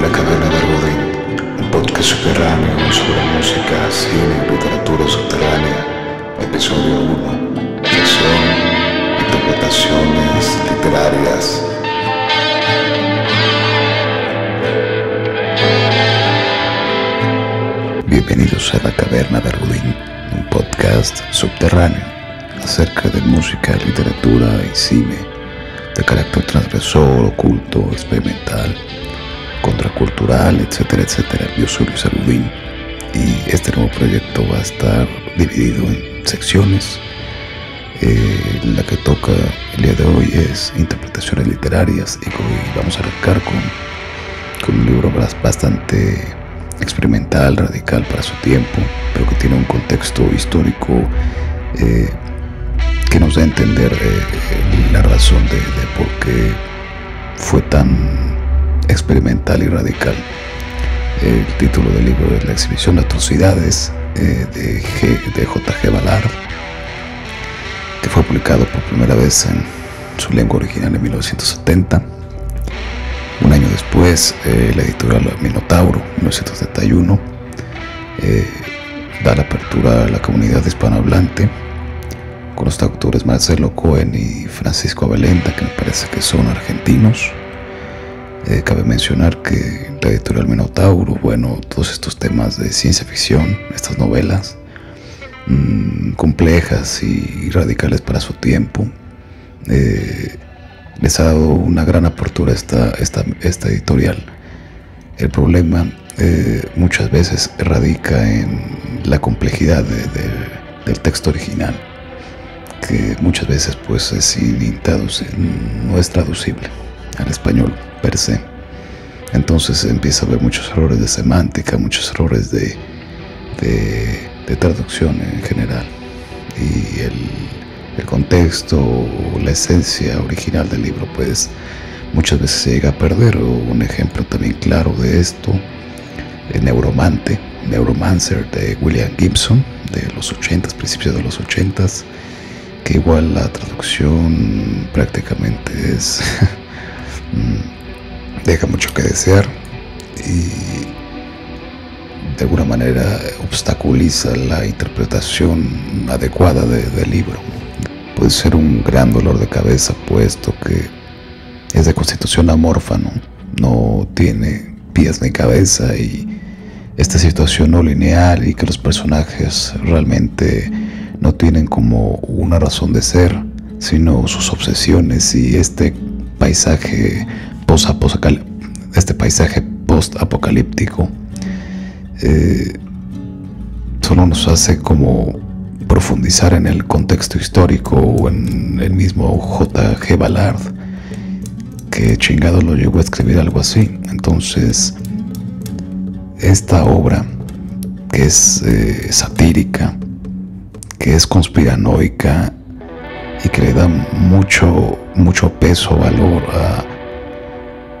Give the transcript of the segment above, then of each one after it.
La Caverna de Godín, un podcast subterráneo sobre música, cine y literatura subterránea. Episodio 1. Lección, interpretaciones literarias. Bienvenidos a La Caverna de Godín, un podcast subterráneo acerca de música, literatura y cine de carácter transgresor, oculto, experimental contracultural, etcétera, etcétera. Yo soy Luis Aludín y este nuevo proyecto va a estar dividido en secciones. Eh, la que toca el día de hoy es interpretaciones literarias y hoy vamos a arrancar con, con un libro bastante experimental, radical para su tiempo, pero que tiene un contexto histórico eh, que nos da a entender eh, la razón de, de por qué fue tan experimental y radical. El título del libro es La exhibición de atrocidades eh, de, G, de J.G. Ballard, que fue publicado por primera vez en su lengua original en 1970. Un año después, eh, la editorial Minotauro, 1971, eh, da la apertura a la comunidad hispanohablante con los autores Marcelo Cohen y Francisco Avelenta, que me parece que son argentinos. Eh, cabe mencionar que la editorial Minotauro, bueno, todos estos temas de ciencia ficción, estas novelas mmm, complejas y radicales para su tiempo, eh, les ha dado una gran apertura esta, esta, editorial. El problema eh, muchas veces radica en la complejidad de, de, del texto original, que muchas veces pues es no es traducible al español per se. Entonces empieza a haber muchos errores de semántica, muchos errores de, de, traducción en general. Y el, el contexto la esencia original del libro, pues muchas veces se llega a perder. Un ejemplo también claro de esto, el Neuromante, Neuromancer de William Gibson, de los 80 principios de los 80s, que igual la traducción prácticamente es deja mucho que desear y de alguna manera obstaculiza la interpretación adecuada del de libro. Puede ser un gran dolor de cabeza puesto que es de constitución amorfa, ¿no? no tiene pies ni cabeza y esta situación no lineal y que los personajes realmente no tienen como una razón de ser, sino sus obsesiones y este paisaje post este paisaje post-apocalíptico eh, solo nos hace como profundizar en el contexto histórico o en el mismo J.G. Ballard que chingado lo llegó a escribir algo así entonces esta obra que es eh, satírica que es conspiranoica y que le da mucho mucho peso valor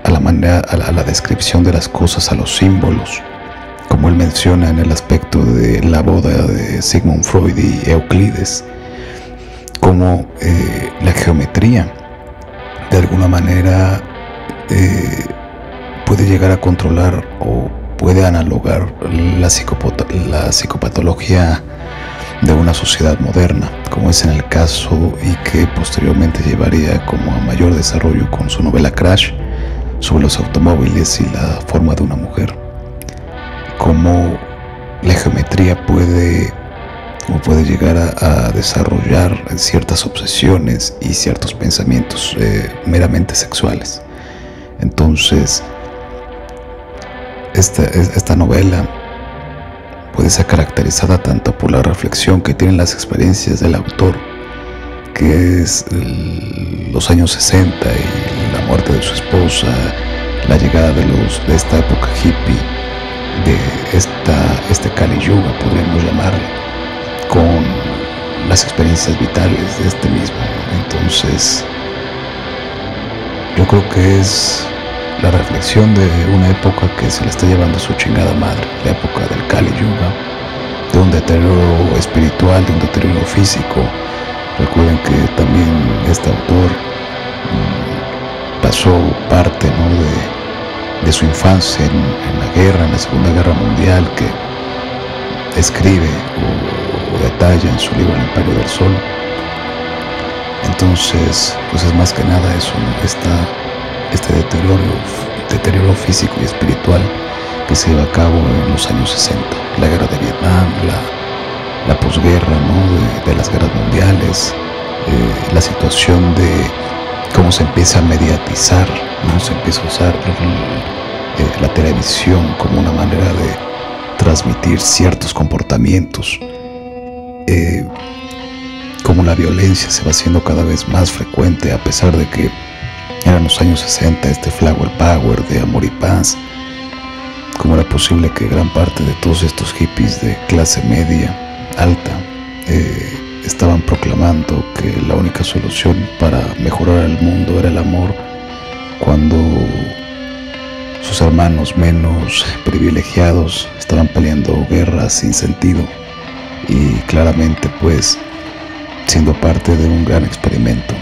a la manera, a la, descripción de las cosas, a los símbolos, como él menciona en el aspecto de la boda de Sigmund Freud y Euclides, como eh, la geometría de alguna manera eh, puede llegar a controlar o puede analogar la psicopatología de una sociedad moderna, como es en el caso y que posteriormente llevaría como a mayor desarrollo con su novela Crash, sobre los automóviles y la forma de una mujer. Cómo la geometría puede o puede llegar a, desarrollar ciertas obsesiones y ciertos pensamientos eh, meramente sexuales. Entonces, esta, esta novela puede ser caracterizada tanto por la reflexión que tienen las experiencias del autor, que es los años 60 y la muerte de su esposa, la llegada de, los, de esta época hippie, de esta, este Kali Yuga, podríamos llamarle, con las experiencias vitales de este mismo. Entonces, yo creo que es la reflexión de una época que se le está llevando su chingada madre, la época del Kali Yuga, de un deterioro espiritual, de un deterioro físico. Recuerden que también este autor mmm, pasó parte ¿no? de, de su infancia en, la guerra, en la Segunda Guerra Mundial, que escribe o, detalla en su libro El Imperio del Sol. Entonces, pues es más que nada eso, este deterioro, deterioro físico y espiritual que se lleva a cabo en los años 60, la guerra de Vietnam, la, posguerra de, las guerras mundiales, eh, la situación de cómo se empieza a mediatizar, ¿no? se empieza a usar eh, la televisión como una manera de transmitir ciertos comportamientos, eh, como la violencia se va haciendo cada vez más frecuente a pesar de que eran los años 60 este flower power de amor y paz, cómo era posible que gran parte de todos estos hippies de clase media, alta, eh, estaban proclamando que la única solución para mejorar el mundo era el amor cuando sus hermanos menos privilegiados estaban peleando guerras sin sentido y claramente pues siendo parte de un gran experimento.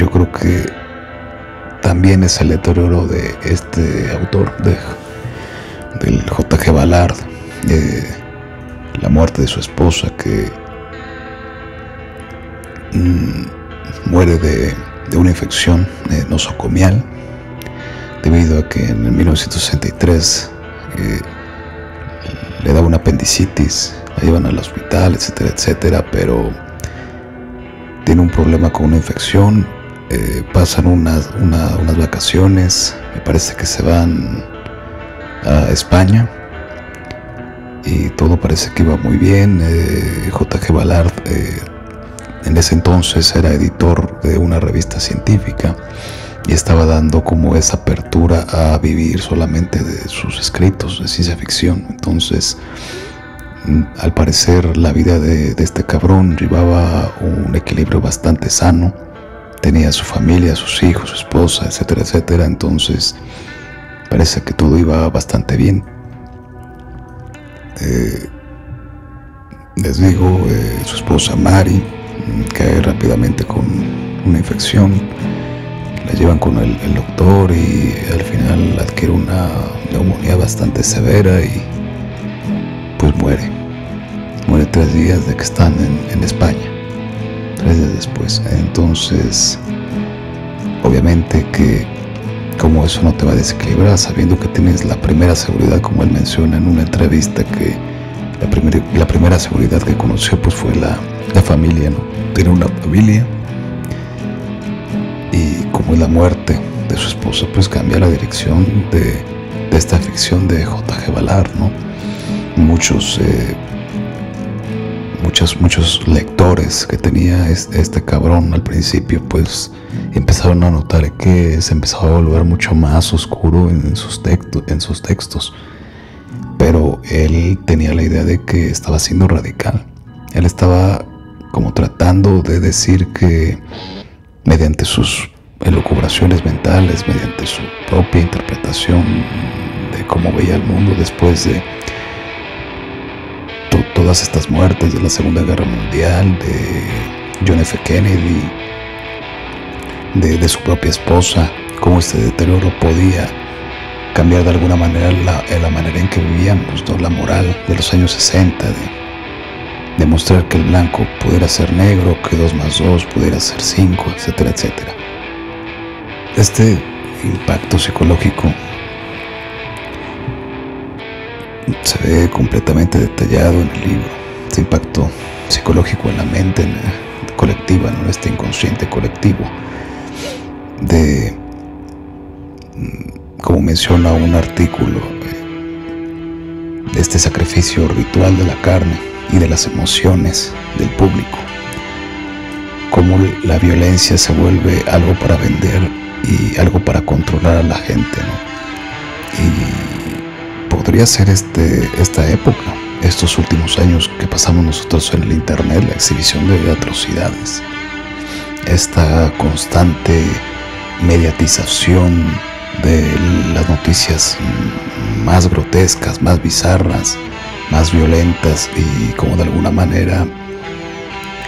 Yo creo que también es el deterioro de este autor, de, del J.G. Ballard, de la muerte de su esposa que mm, muere de, una infección nosocomial debido a que en 1963 eh, le daba una apendicitis, la llevan al hospital, etcétera, etcétera, pero tiene un problema con una infección, eh, pasan unas, unas vacaciones, me parece que se van a España y todo parece que iba muy bien. Eh, J.G. Ballard eh, en ese entonces era editor de una revista científica y estaba dando como esa apertura a vivir solamente de sus escritos de ciencia ficción. Entonces, mm, al parecer la vida de, este cabrón llevaba un equilibrio bastante sano. Tenía su familia, sus hijos, su esposa, etcétera, etcétera. Entonces, parece que todo iba bastante bien. Eh, les digo, eh, su esposa Mari mm, cae rápidamente con una infección la llevan con el, doctor y al final adquiere una neumonía bastante severa y pues muere. Muere tres días de que están en, España. Tres días después. Entonces, obviamente que como eso no te va a desequilibrar, sabiendo que tienes la primera seguridad, como él menciona en una entrevista, que la, la primera seguridad que conoció pues fue la, la familia, ¿no? Tiene una familia como la muerte de su esposa, pues cambia la dirección de, esta ficción de J.G. Ballard, ¿no? Muchos, eh, muchos, muchos lectores que tenía este, cabrón al principio, pues empezaron a notar que se empezaba a volver mucho más oscuro en sus, en sus textos. Pero él tenía la idea de que estaba siendo radical. Él estaba como tratando de decir que mediante sus elucubraciones mentales mediante su propia interpretación de cómo veía el mundo después de todas estas muertes de la Segunda Guerra Mundial, de John F. Kennedy, de, su propia esposa, cómo este deterioro podía cambiar de alguna manera la, manera en que vivíamos, la moral de los años 60, de demostrar que el blanco pudiera ser negro, que 2 más 2 pudiera ser 5, etcétera, etcétera. Este impacto psicológico se ve completamente detallado en el libro. Este impacto psicológico en la mente colectiva, en este inconsciente colectivo, de, como menciona un artículo, de este sacrificio ritual de la carne y de las emociones del público, cómo la violencia se vuelve algo para vender y algo para controlar a la gente, Y podría ser este, esta época, estos últimos años que pasamos nosotros en el Internet, la exhibición de atrocidades, esta constante mediatización de las noticias más grotescas, más bizarras, más violentas y como de alguna manera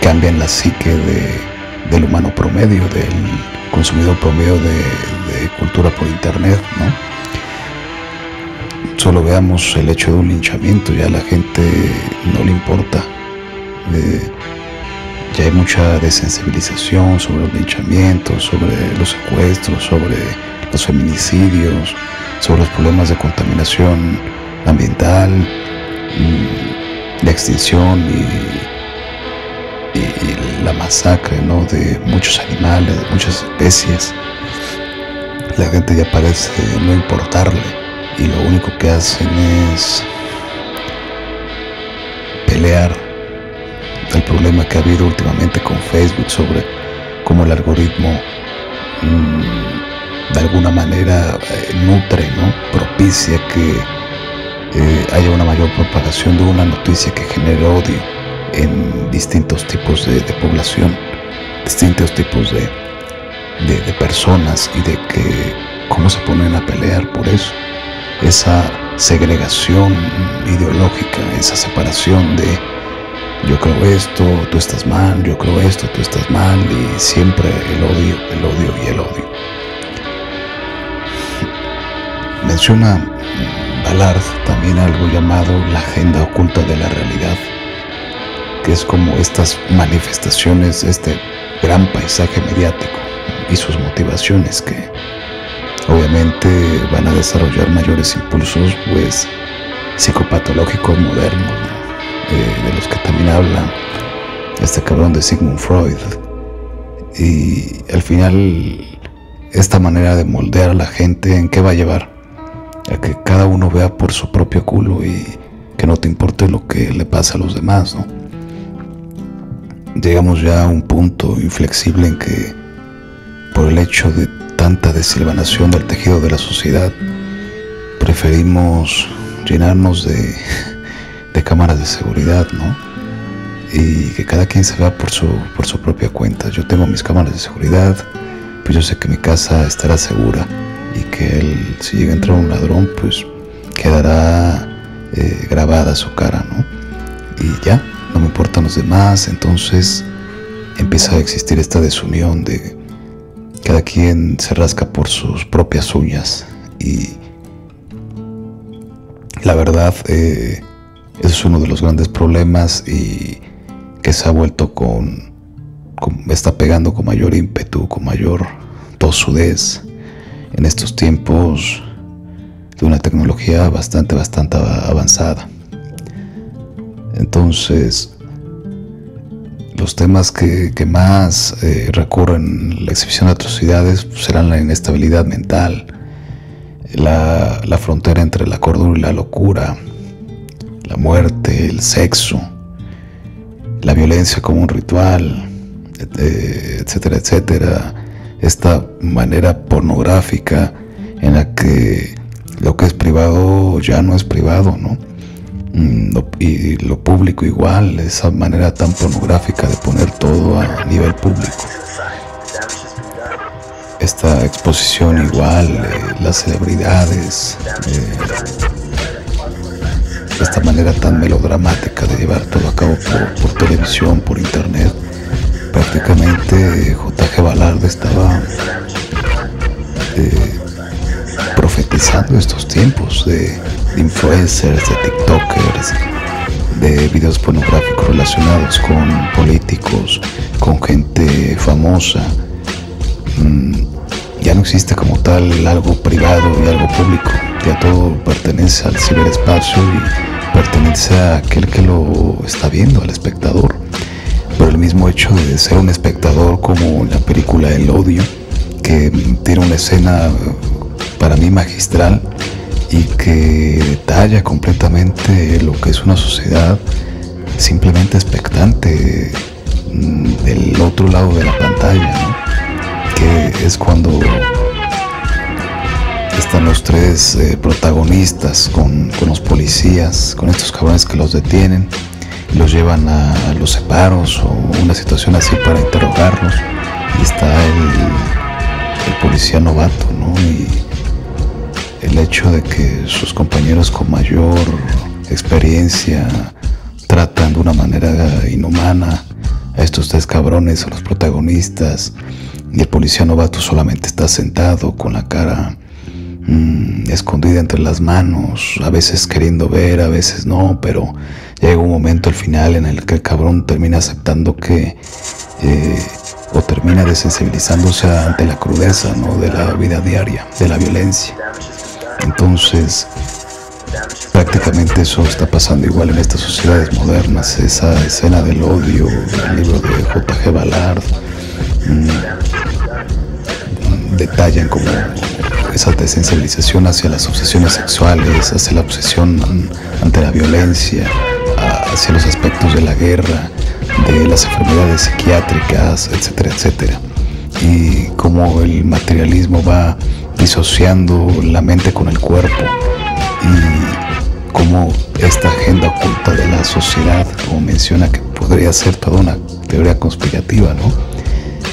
cambian la psique de, del humano promedio, del consumidor promedio de cultura por internet, ¿no? Solo veamos el hecho de un linchamiento, ya a la gente no le importa. Eh, ya hay mucha desensibilización sobre los linchamientos, sobre los secuestros, sobre los feminicidios, sobre los problemas de contaminación ambiental, mm, la extinción y, la masacre de muchos animales, de muchas especies. La gente ya parece no importarle y lo único que hacen es pelear el problema que ha habido últimamente con Facebook sobre cómo el algoritmo mm, de alguna manera eh, nutre, ¿no? propicia que eh, haya una mayor propagación de una noticia que genere odio en distintos tipos de, población, distintos tipos de, de, personas y de que cómo se ponen a pelear por eso. Esa segregación ideológica, esa separación de yo creo esto, tú estás mal, yo creo esto, tú estás mal y siempre el odio, el odio y el odio. Menciona Ballard también algo llamado la agenda oculta de la realidad, que es como estas manifestaciones, este gran paisaje mediático y sus motivaciones que obviamente van a desarrollar mayores impulsos pues psicopatológicos modernos de los que también habla este cabrón de Sigmund Freud. Y al final, esta manera de moldear a la gente, ¿en qué va a llevar? A que cada uno vea por su propio culo y que no te importe lo que le pasa a los demás, ¿no? Llegamos ya a un punto inflexible en que, por el hecho de tanta desilvanación del tejido de la sociedad, preferimos llenarnos de de cámaras de seguridad, ¿no? Y que cada quien se vea por su, por su propia cuenta. Yo tengo mis cámaras de seguridad, pues yo sé que mi casa estará segura y que él, si llega a entrar un ladrón, pues quedará eh, grabada su cara, ¿no? Y ya, no me importan los demás, entonces empieza a existir esta desunión de cada quien se rasca por sus propias uñas y la verdad eh, es uno de los grandes problemas y que se ha vuelto con, está pegando con mayor ímpetu, con mayor tosudez en estos tiempos de una tecnología bastante, bastante avanzada. Entonces, los temas que, más eh, recurren la exhibición de atrocidades serán la inestabilidad mental, la, la frontera entre la cordura y la locura, la muerte, el sexo, la violencia como un ritual, etcétera, etcétera. Esta manera pornográfica en la que lo que es privado ya no es privado, ¿no? Y lo público igual, esa manera tan pornográfica de poner todo a nivel público. Esta exposición igual, eh, las celebridades, eh, esta manera tan melodramática de llevar todo a cabo por, televisión, por internet. Prácticamente J.G. Ballard estaba eh, profetizando estos tiempos de, influencers, de TikTokers, de videos pornográficos relacionados con políticos, con gente famosa. Mm, ya no existe como tal algo privado y algo público, ya todo pertenece al ciberespacio y pertenece a aquel que lo está viendo, al espectador. Por el mismo hecho de ser un espectador como la película El odio, que tiene una escena para mí magistral y que detalla completamente lo que es una sociedad simplemente expectante mm, del otro lado de la pantalla, que es cuando están los tres eh, protagonistas con, los policías, con estos cabrones que los detienen y los llevan a, los separos o una situación así para interrogarlos. Y está el, policía novato, ¿no? El hecho de que sus compañeros con mayor experiencia tratan de una manera inhumana a estos tres cabrones, a los protagonistas, y el policía novato solamente está sentado con la cara mm, escondida entre las manos, a veces queriendo ver, a veces no, pero llega un momento al final en el que el cabrón termina aceptando que eh, o termina desensibilizándose ante la crudeza ¿no? de la vida diaria, de la violencia. Entonces, prácticamente eso está pasando igual en estas sociedades modernas, esa escena del odio, el libro de J.G. Ballard, mmm, detallan como esa desensibilización hacia las obsesiones sexuales, hacia la obsesión ante la violencia, hacia los aspectos de la guerra, de las enfermedades psiquiátricas, etcétera, etcétera. Y cómo el materialismo va disociando la mente con el cuerpo y cómo esta agenda oculta de la sociedad, como menciona que podría ser toda una teoría conspirativa, ¿no?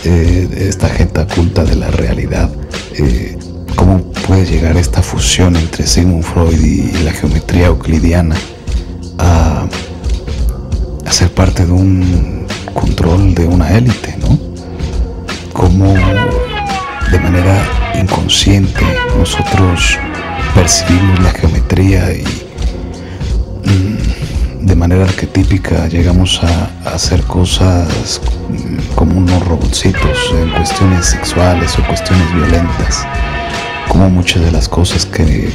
Eh, esta agenda oculta de la realidad, eh, cómo puede llegar esta fusión entre Sigmund Freud y la geometría euclidiana a ser parte de un control de una élite, ¿no? Como de manera inconsciente nosotros percibimos la geometría y mm, de manera arquetípica llegamos a, hacer cosas como unos robotcitos en cuestiones sexuales o cuestiones violentas, como muchas de las cosas que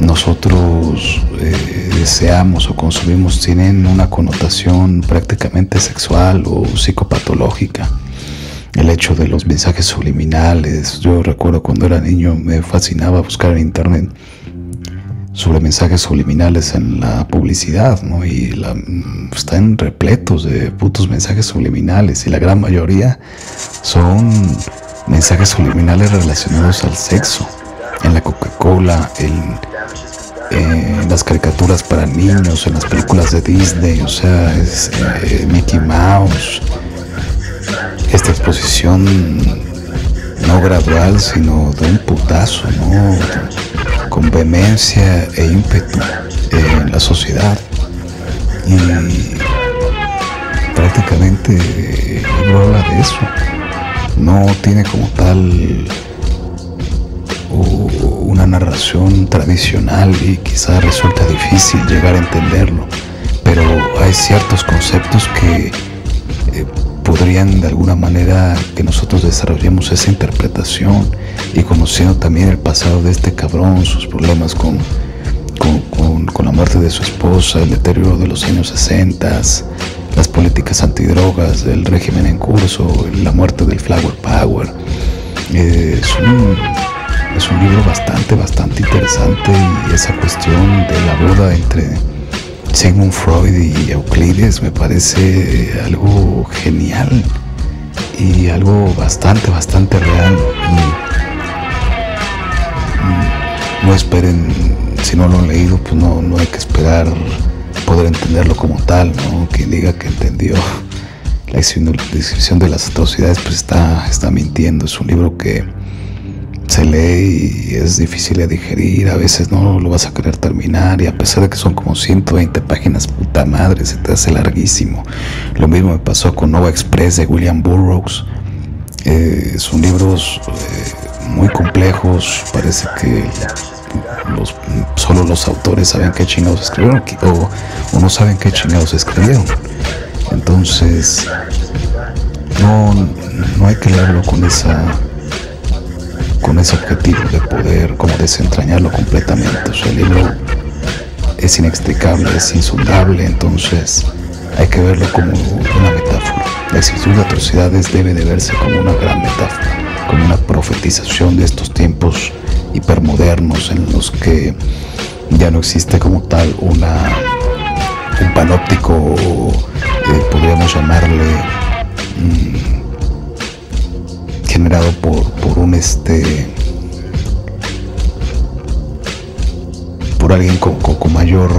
nosotros eh, deseamos o consumimos tienen una connotación prácticamente sexual o psicopatológica. El hecho de los mensajes subliminales, yo recuerdo cuando era niño me fascinaba buscar en internet sobre mensajes subliminales en la publicidad, ¿no? Y la, están repletos de putos mensajes subliminales y la gran mayoría son mensajes subliminales relacionados al sexo. En la Coca-Cola, en en las caricaturas para niños, en las películas de Disney, o sea, es eh, Mickey Mouse. Esta exposición no gradual, sino de un putazo, ¿no? Con vehemencia e ímpetu en la sociedad. Y prácticamente no habla de eso. No tiene como tal una narración tradicional y quizá resulta difícil llegar a entenderlo, pero hay ciertos conceptos que eh, podrían de alguna manera que nosotros desarrollemos esa interpretación y conociendo también el pasado de este cabrón, sus problemas con, con, con, la muerte de su esposa, el deterioro de los años 60, las políticas antidrogas, el régimen en curso, la muerte del Flower Power. Eh, son es un libro bastante, bastante interesante y esa cuestión de la boda entre Sigmund Freud y Euclides me parece algo genial y algo bastante, bastante real. Y no esperen, si no lo han leído, pues no, no hay que esperar poder entenderlo como tal, ¿no? Quien diga que entendió la descripción de las atrocidades, pues está, está mintiendo. Es un libro que se lee y es difícil de digerir, a veces no lo vas a querer terminar y a pesar de que son como 120 páginas, puta madre, se te hace larguísimo. Lo mismo me pasó con Nova Express de William Burroughs. Eh, son libros eh, muy complejos, parece que los, solo los autores saben qué chingados escribieron o, o no saben qué chingados escribieron. Entonces, no, no hay que leerlo con esa con ese objetivo de poder desentrañarlo completamente. O sea, el libro es inextricable, es insondable, entonces hay que verlo como una metáfora. La escritura de atrocidades debe de verse como una gran metáfora, como una profetización de estos tiempos hipermodernos en los que ya no existe como tal un panóptico, eh, podríamos llamarle... Mm, generado por, por un este por alguien con, con, mayor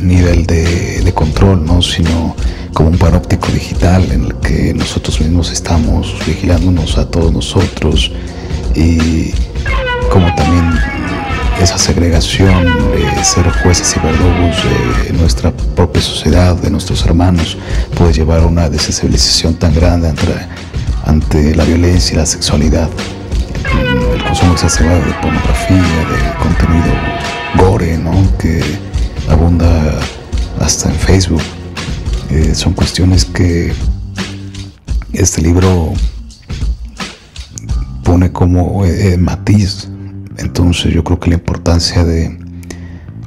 nivel de, de, control, ¿no? sino como un panóptico digital en el que nosotros mismos estamos vigilándonos a todos nosotros y como también esa segregación de ser jueces y verdugos de nuestra propia sociedad, de nuestros hermanos, puede llevar a una desensibilización tan grande entre ante la violencia y la sexualidad, el, consumo exacerbado de pornografía, de contenido gore, ¿no? que abunda hasta en Facebook. Eh, son cuestiones que este libro pone como eh, matiz. Entonces yo creo que la importancia de,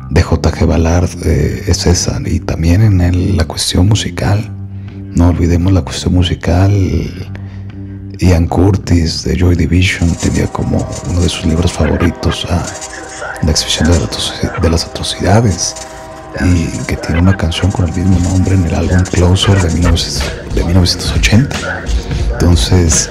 de J.G. Ballard eh, es esa. Y también en la cuestión musical. No olvidemos la cuestión musical. Ian Curtis de Joy Division tenía como uno de sus libros favoritos a La exhibición de las atrocidades y que tiene una canción con el mismo nombre en el álbum Closer de, de 1980. Entonces,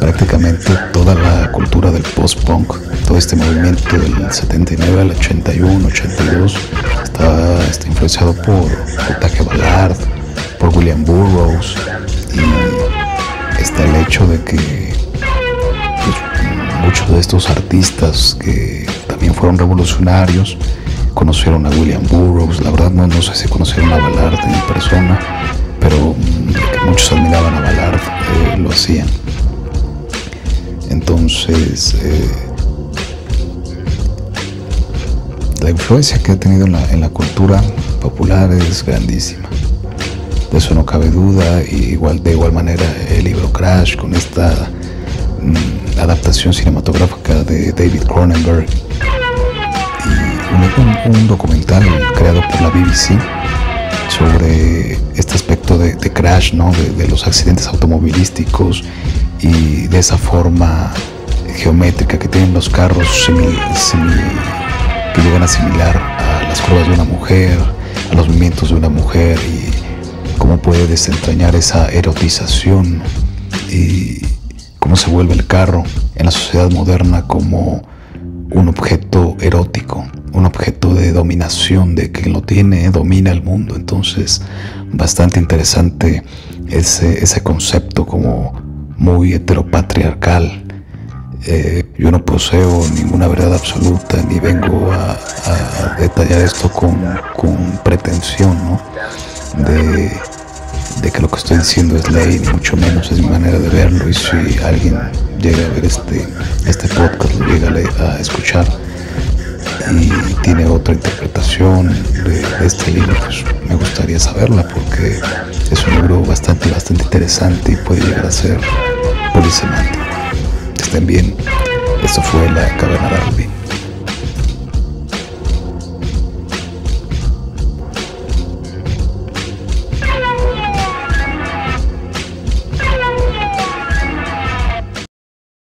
prácticamente toda la cultura del post-punk, todo este movimiento del 79 al 81, 82, está, está influenciado por J.G. Ballard, por William Burroughs y está el hecho de que pues, muchos de estos artistas que también fueron revolucionarios conocieron a William Burroughs, la verdad no, no sé si conocieron a Ballard en persona, pero muchos admiraban a Ballard, eh, lo hacían. Entonces, eh, la influencia que ha tenido en la, en la, cultura popular es grandísima. De eso no cabe duda. Y igual, de igual manera, el libro Crash con esta mm, adaptación cinematográfica de David Cronenberg y un, documental creado por la BBC sobre este aspecto de, de crash, ¿no? De, de, los accidentes automovilísticos y de esa forma geométrica que tienen los carros que llegan a asimilar a las curvas de una mujer, a los movimientos de una mujer y cómo puede desentrañar esa erotización y cómo se vuelve el carro en la sociedad moderna como un objeto erótico, un objeto de dominación, de quien lo tiene, domina el mundo. Entonces, bastante interesante ese, ese concepto como muy heteropatriarcal. Eh, yo no poseo ninguna verdad absoluta ni vengo a, a detallar esto con, con pretensión ¿no? De, que lo que estoy diciendo es ley, ni mucho menos es mi manera de verlo. Y si alguien llega a ver este, este podcast, lo llega a, escuchar y tiene otra interpretación de, este libro, pues me gustaría saberla porque es un libro bastante, bastante interesante y puede llegar a ser polisemántico. Estén bien, esto fue La Caverna de Alvin.